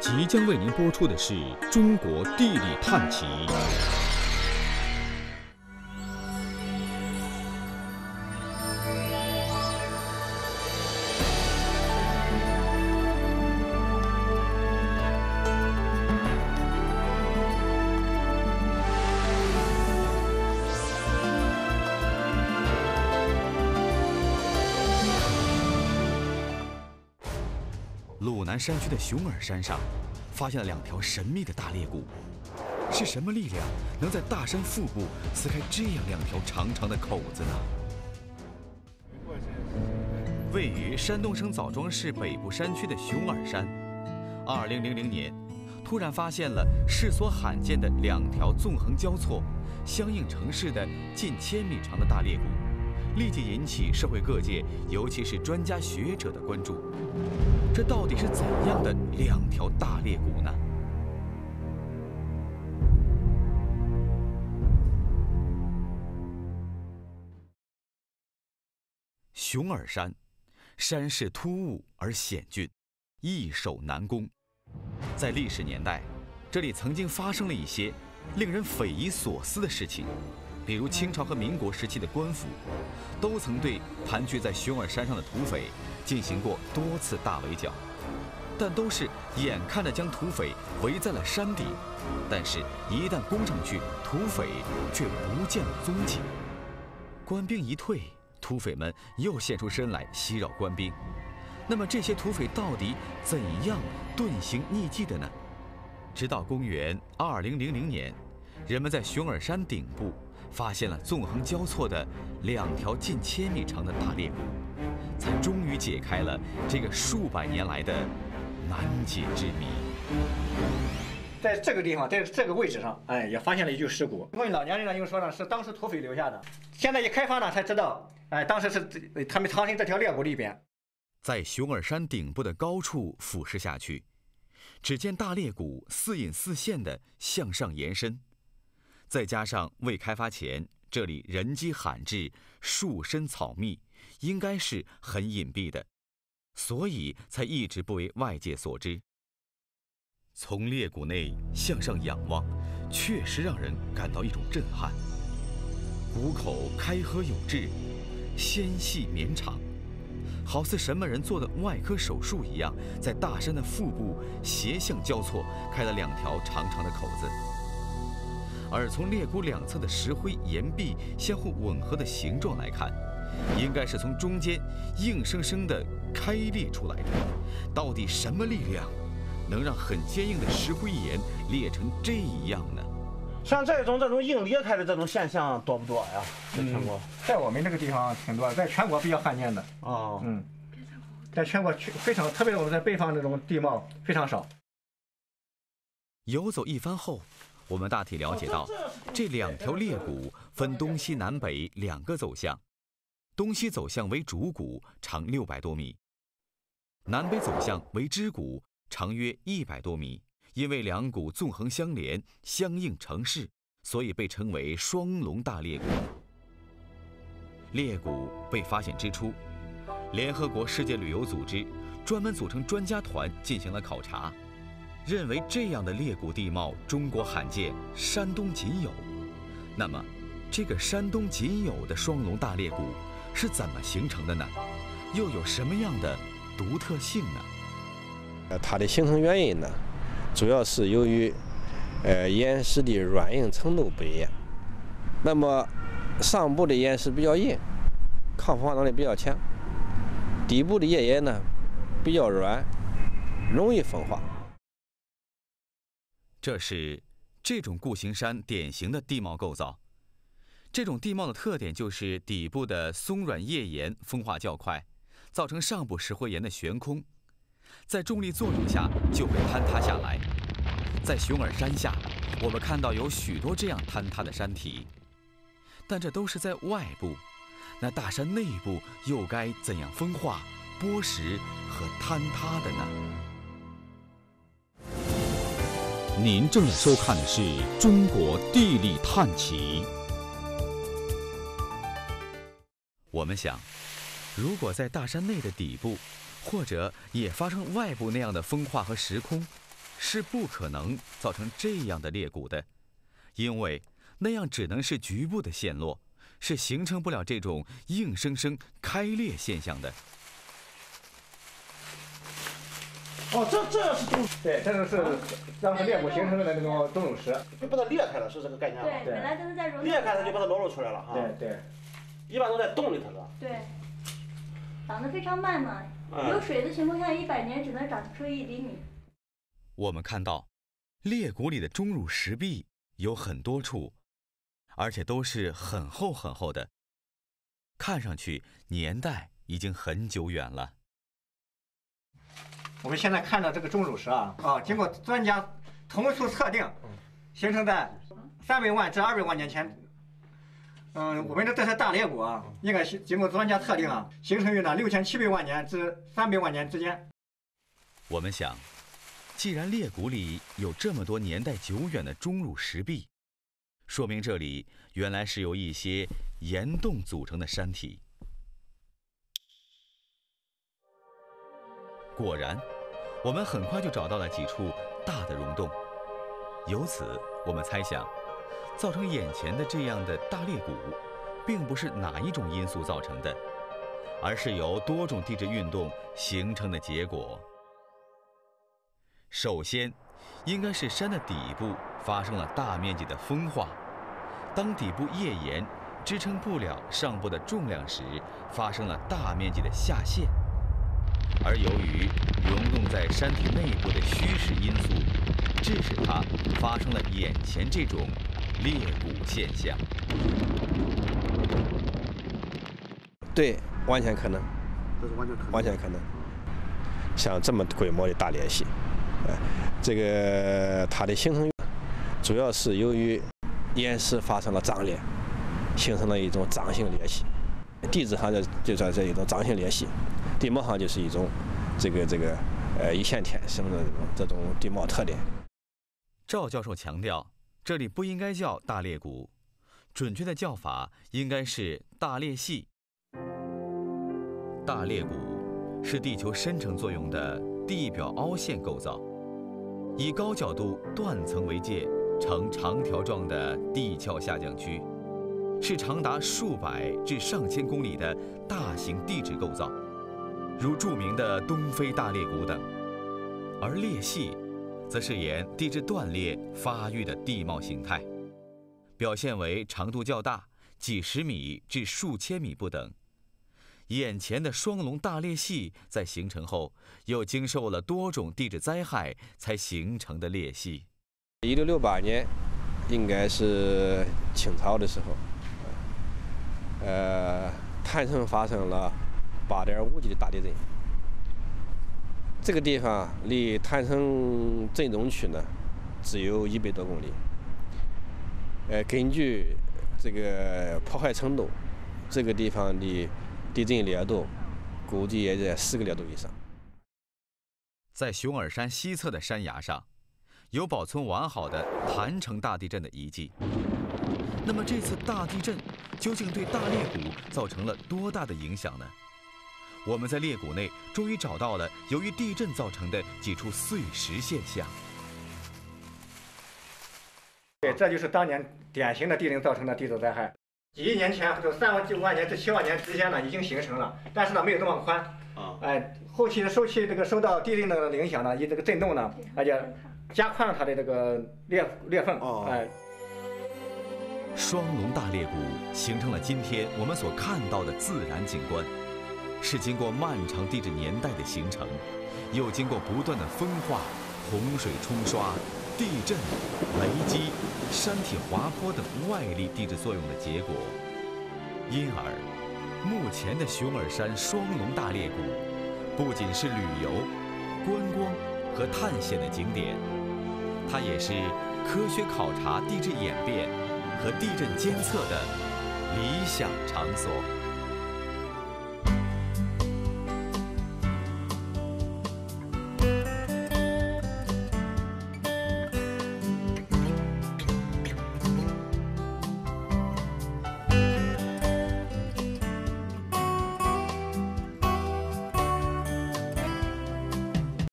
即将为您播出的是《中国地理探奇》。鲁南山区的熊耳山上，发现了两条神秘的大裂谷。是什么力量能在大山腹部撕开这样两条长长的口子呢？位于山东省枣庄市北部山区的熊耳山，2000年突然发现了世所罕见的两条纵横交错、相映成势的近千米长的大裂谷，立即引起社会各界，尤其是专家学者的关注。这到底是怎样的两条大裂谷呢？熊耳山，山势突兀而险峻，易守难攻。在历史年代，这里曾经发生了一些令人匪夷所思的事情，比如清朝和民国时期的官府，都曾对盘踞在熊耳山上的土匪进行过多次大围剿，但都是眼看着将土匪围在了山顶，但是，一旦攻上去，土匪却不见了踪迹。官兵一退。土匪们又现出身来袭扰官兵，那么这些土匪到底怎样遁形匿迹的呢？直到公元二零零零年，人们在熊耳山顶部发现了纵横交错的两条近千米长的大裂谷，才终于解开了这个数百年来的难解之谜。在这个地方，在这个位置上，哎，也发现了一具尸骨。问老年人呢，又说呢是当时土匪留下的。现在一开发呢，才知道。哎，当时是他们藏身这条裂谷里边，在熊耳山顶部的高处俯视下去，只见大裂谷似隐似现的向上延伸，再加上未开发前这里人迹罕至，树深草密，应该是很隐蔽的，所以才一直不为外界所知。从裂谷内向上仰望，确实让人感到一种震撼。谷口开合有致。纤细绵长，好似什么人做的外科手术一样，在大山的腹部斜向交错开了两条长长的口子。而从裂谷两侧的石灰岩壁相互吻合的形状来看，应该是从中间硬生生的开裂出来的。到底什么力量，能让很坚硬的石灰岩裂成这样呢？像这种这种硬裂开的这种现象多不多呀？在全国，在我们这个地方挺多，在全国比较罕见的。哦，嗯，在全国非常，特别是我们在北方这种地貌非常少。游走一番后，我们大体了解到，这两条裂谷分东西南北两个走向，东西走向为主谷，长六百多米；南北走向为支谷，长约一百多米。因为两谷纵横相连、相映成势，所以被称为双龙大裂谷。裂谷被发现之初，联合国世界旅游组织专门组成专家团进行了考察，认为这样的裂谷地貌中国罕见，山东仅有。那么，这个山东仅有的双龙大裂谷是怎么形成的呢？又有什么样的独特性呢？呃，它的形成原因呢？主要是由于，呃，岩石的软硬程度不一样。那么，上部的岩石比较硬，抗风化能力比较强；底部的页岩呢，比较软，容易风化。这是这种固形山典型的地貌构造。这种地貌的特点就是底部的松软叶岩风化较快，造成上部石灰岩的悬空。在重力作用下就会坍塌下来。在熊耳山下，我们看到有许多这样坍塌的山体，但这都是在外部。那大山内部又该怎样风化、剥蚀和坍塌的呢？您正在收看的是《中国地理探奇》。我们想，如果在大山内的底部，或者也发生外部那样的风化和时空，是不可能造成这样的裂谷的，因为那样只能是局部的陷落，是形成不了这种硬生生开裂现象的。哦，这这是钟，对，这个是当时裂谷形成的那种钟乳石。就把它裂开了，是这个概念对，吗？对本来就是在溶裂开它就把它裸露出来了哈。对对，一般都在洞里头的。对，长得非常慢嘛，有嗯，水的情况下，一百年只能长出一厘米。我们看到，裂谷里的钟乳石壁有很多处，而且都是很厚很厚的，看上去年代已经很久远了。我们现在看到这个钟乳石啊，啊，经过专家同处测定，形成在三百万至二百万年前。嗯，我们的这些大裂谷啊，应该是经过专家测定啊，形成于呢六千七百万年至三百万年之间。我们想，既然裂谷里有这么多年代久远的钟乳石壁，说明这里原来是由一些岩洞组成的山体。果然，我们很快就找到了几处大的溶洞。由此，我们猜想，造成眼前的这样的大裂谷，并不是哪一种因素造成的，而是由多种地质运动形成的结果。首先，应该是山的底部发生了大面积的风化，当底部页岩支撑不了上部的重量时，发生了大面积的下陷。而由于溶洞在山体内部的虚实因素，致使它发生了眼前这种裂谷现象。对，完全可能，这是完全可能。完全可能。像这么规模的大裂隙，呃，这个它的形成主要是由于岩石发生了张裂，形成了一种张性裂隙。地质上就就算是一种张性裂隙，地貌上就是一种这个这个呃一线天生的这种这种地貌特点。赵教授强调，这里不应该叫大裂谷，准确的叫法应该是大裂隙。大裂谷是地球深层作用的地表凹陷构造，以高角度断层为界，呈长条状的地壳下降区，是长达数百至上千公里的大型地质构造，如著名的东非大裂谷等。而裂隙，则是沿地质断裂发育的地貌形态，表现为长度较大，几十米至数千米不等。眼前的双龙大裂隙在形成后，又经受了多种地质灾害才形成的裂隙。一六六八年，应该是清朝的时候，呃，滩城发生了八点五级的大地震。这个地方离滩城震中区呢，只有一百多公里。呃，根据这个破坏程度，这个地方的地震烈度估计也在十个烈度以上。在熊耳山西侧的山崖上，有保存完好的坛城大地震的遗迹。那么这次大地震究竟对大裂谷造成了多大的影响呢？我们在裂谷内终于找到了由于地震造成的几处碎石现象。对，这就是当年典型的地震造成的地质灾害。几亿年前，就三万五万年至七万年之间呢，已经形成了，但是呢，没有那么宽。啊，哎，后期受其这个受到地震的影响呢，以这个震动呢，而且加宽了它的这个裂裂缝。哦哎，双龙大裂谷形成了今天我们所看到的自然景观，是经过漫长地质年代的形成，又经过不断的风化、洪水冲刷、地震、雷击、山体滑坡等外力地质作用的结果。因而，目前的熊耳山双龙大裂谷，不仅是旅游、观光和探险的景点，它也是科学考察地质演变和地震监测的理想场所。